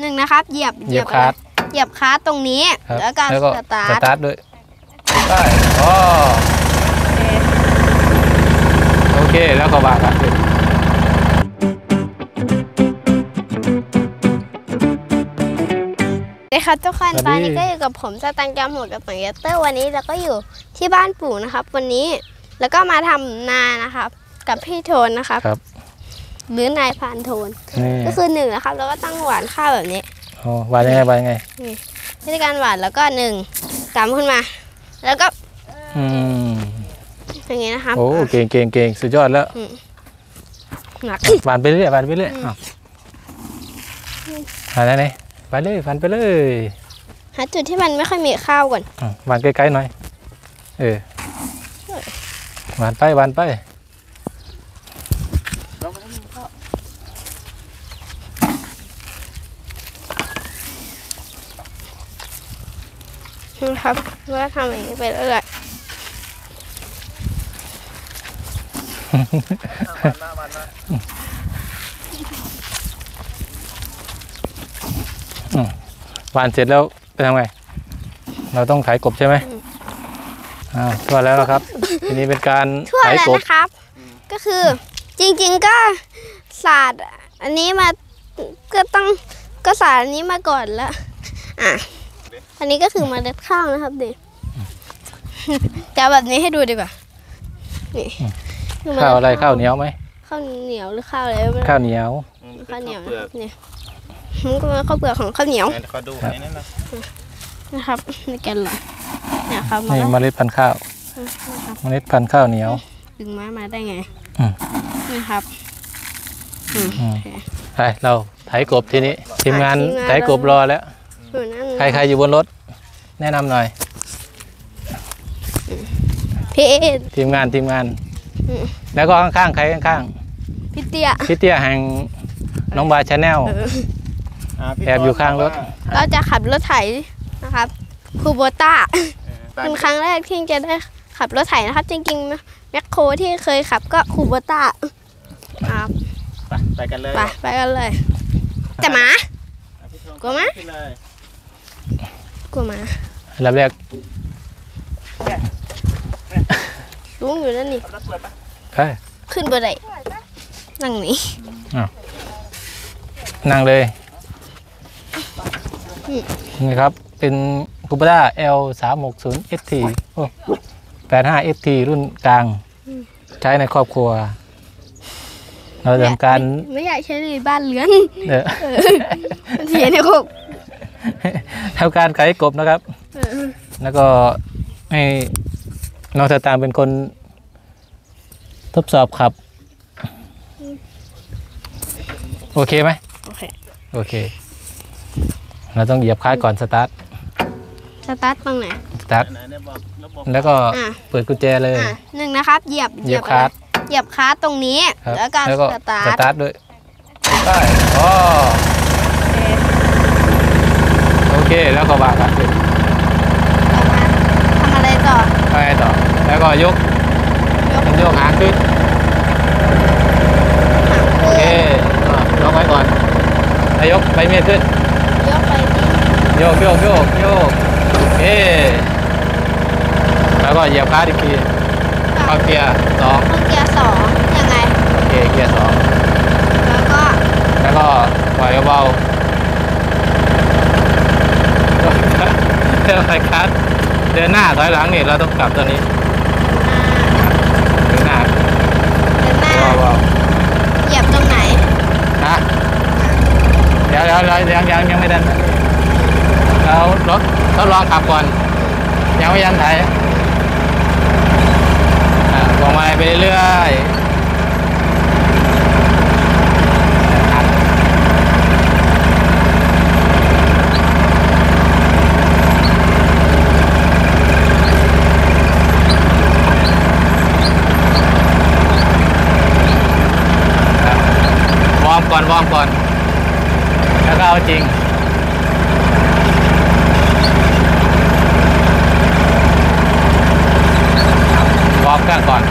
หนึ่งนะครับ เหยียบเหยียบอะไรคลัตช์เหยียบคลัตช์ตรงนี้ครับแล้วก็แล้วก็สตาร์ทสตาร์ทด้วยได้อ๋อโอเคแล้วก็วางครับเลยครับทุกคนตอนนี้ก็อยู่กับผมสตังค์จำหัวกับตังยัตเตอร์วันนี้เราก็อยู่ที่บ้านปู่นะครับ วันนี้แล้วก็มาทำนานะครับ กับพี่โทนนะครับครับ หรือนายพานโทน นี่ก็คือหนึ่งนะครับ แล้วก็ตั้งหวานข้าวแบบนี้อ๋อวางยังไงวางยังไง วิธีการหวานแล้วก็หนึ่งกำขึ้นมา แล้วก็อืมอย่างนี้นะครับโอ้เก่งเก่งเก่งสุดยอดแล้วหนักวานไปเรื่อยวานไปเรื่อยอ้าววานไหนไปเลยวานไปเลยหาจุดที่มันไม่ค่อยมีข้าวก่อน อะวานใกล้ๆหน่อย เออวานไปวานไป นะครับแล้วก็ทำอย่างนี้ไปเรื่อยวานเสร็จแล้วไปทำไง เราต้องไถกบใช่ไหมอ่าทั่วแล้วนะครับ ทีนี้เป็นการๆทั่วไถเลยกบนะครับ ก็คือจริง ๆก็ศาสตร์อันนี้มาก็ต้องก็ศาสตร์อันนี้มาก่อนแล้วอะ อันนี้ก็คือเมาเล็ดข้าวนะครับดิจะเอาแบบนี้ให้ดูดีกว่า นี่คือเมล็ดข้าวอะไรข้าวเหนียวไหมข้าวเหนียวหรือข้าวอะไรไม่รู้ข้าวเหนียวข้าวเหนียวเปลือกเนี่ยมันก็เป็นข้าวเปลือกของข้าวเหนียวไหนขอดูอันนี้นะนะครับในแกนหลังเนี่ยครับมานี่แล้วเมล็ดพันธุ์ข้าวนะครับเมล็ดพันธุ์ข้าวเหนียว ดึงมามาได้ไงอืมนี่ครับอืมอืมโอเคไปเราไถกบทีนี้ทีมงานทีมงานไถกบรอแล้วอยู่นั่น ใครใครอยู่บนรถ แนะนำหน่อย พี่ทีมงานทีมงานอืมแล้วก็ข้างๆใครข้างพี่เตี้ย ๆพี่เตี้ยแห่งน้องบา Channel เออพี่แอบอยู่ข้างรถ เราจะขับรถไถนะครับคูโบต้าตาเป็นครั้งแรกที่จะได้ขับรถไถนะครับ จริงๆแมคโครที่เคยขับก็คูโบต้าครับไปไปกันเลยไปไปกันเลย แต่หมาพี่ธงกลัวไหม ขึ้นเลย กลัวหมาลำแรกลุงอยู่นั่นนี่ขับรถเปิดปะใครขึ้นบันไดนั่งนี่นั่งเลยอืมนี่ครับ เป็นคูปต้า L 3 6 0 ST โอ้85 ST รุ่นกลาง ใช้ในครอบครัว เราทำการ ไม่ไม่อยากใช้ในบ้านเรือนเอ่อเสียในคุก ทำการไขกบนะครับเออแล้วก็ให้น้องสตางค์เป็นคน ทดสอบขับ โอเคไหมโอเค โอเค เราต้องเหยียบคลัตช์ก่อนสตาร์ท สตาร์ทตรงไหน สตาร์ทไหนเนี่ยบอกระบบแล้วก็อะ เปิดกุญแจเลย อะหนึ่งนะครับ เหยียบเหยียบอะไรคลัตช์เหยียบคลัตช์ตรงนี้ ครับแล้วก็แล้วก็สตาร์ทสตาร์ทด้วยได้อ๋อ โอเคแล้วก็วางครับต่อมาทำอะไรต่อไปต่อแล้วก็ยกยกมันโยกหางขึ้นโอเคอะยกไว้ก่อนแล้วยกใบมีดขึ้นยกไปที่โยกโยกโยกโยกโอเคแล้วก็เหยียบคลัตช์อีกทีเข้าเกียร์สองห้องเกียร์สองยังไงโอเคเกียร์สองแล้วก็แล้วก็ปล่อยเบาๆ เดินไปคลัดเดินหน้าถอยหลังนี่เราต้องกลับตัวนี้เดินหน้าเดินหน้าเบาเหยียบตรงไหนๆนะเดี๋ยวเดี๋ยวเดี๋ยวยังยังยังไม่ดันเรารถทดลองขับก่อนยังไม่ยันไถอะลงมาไปเรื่อย เครื่องก่อน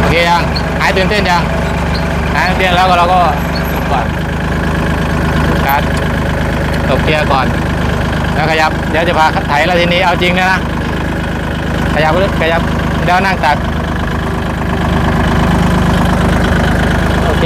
โอเคยังหายตื่นเต้นยังหายตื่นเต้นแล้วก็เราก็ก่อนการตบเกียร์ก่อน แล้วขยับเดี๋ยวจะพาคัดไถแล้วทีนี้เอาจริงนะนะขยับรถขยับเดี๋ยวนั่งตัดโอเค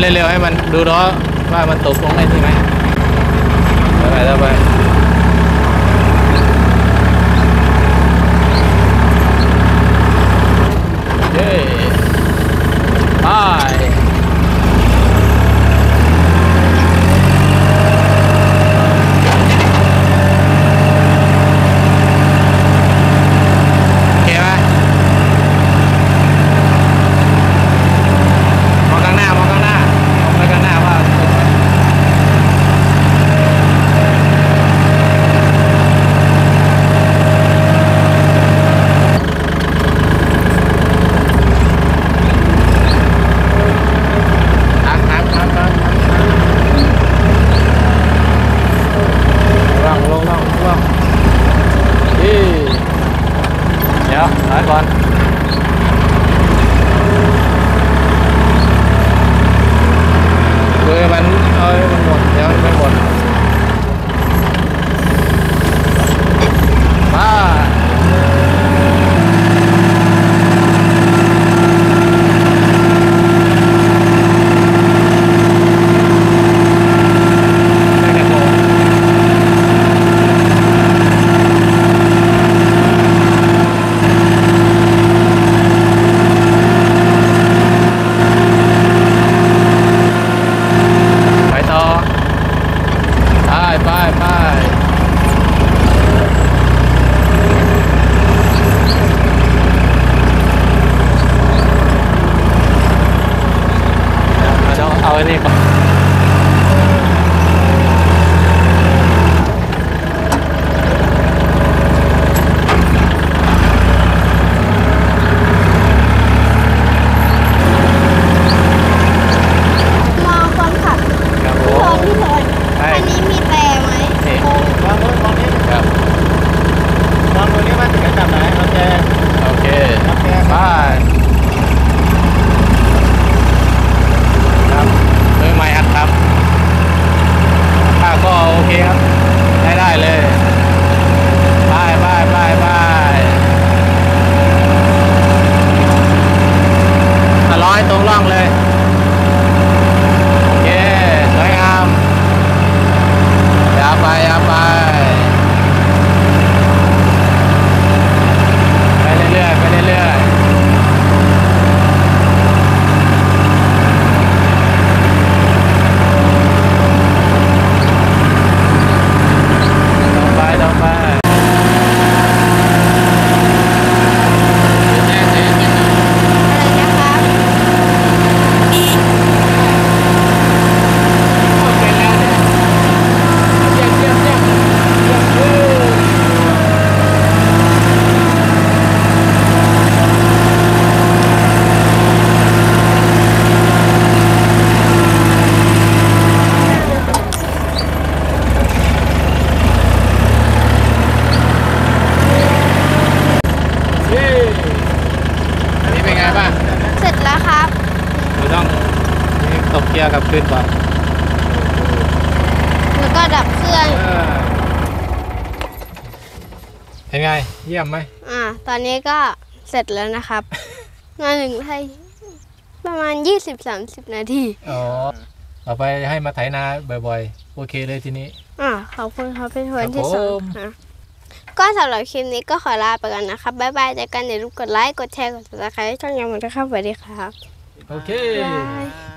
เร็วๆให้มันดูล้อว่ามันตกลงได้ที่ไหมไปแล้วไปเย้ไปโอเคไหมมองข้างหน้ามองข้างหน้ามองไปข้างหน้าว่าตกไหมหักหักหักหักหักล่องลงล่องล่องอีเดี๋ยวถอยก่อน คือ มันเอ้ยมันหมดแล้วมันหมด ร็จแล้วครับเราต้องตกเกียร์กับขึ้นก่อนแล้วก็ดับเครื่องเป็นไง เยี่ยมไหมอ่าตอนนี้ก็เสร็จแล้วนะครับ งานหนึ่งไทยประมาณ 20-30 นาที อ๋อต่อไปให้มาไถนาบ่อยๆ โอเคเลยทีนี้ อ่าขอบคุณครับเป็นหัที่สองครับ ก็สำหรับคลิปนี้ก็ขอลาไปกันนะครับบ๊ายบายเจอกันอย่าลืมกดไลค์กดแชร์กดติดตามช่องยังมันนะครับสวัสดีครับ โอเคบ๊ายบายอ่า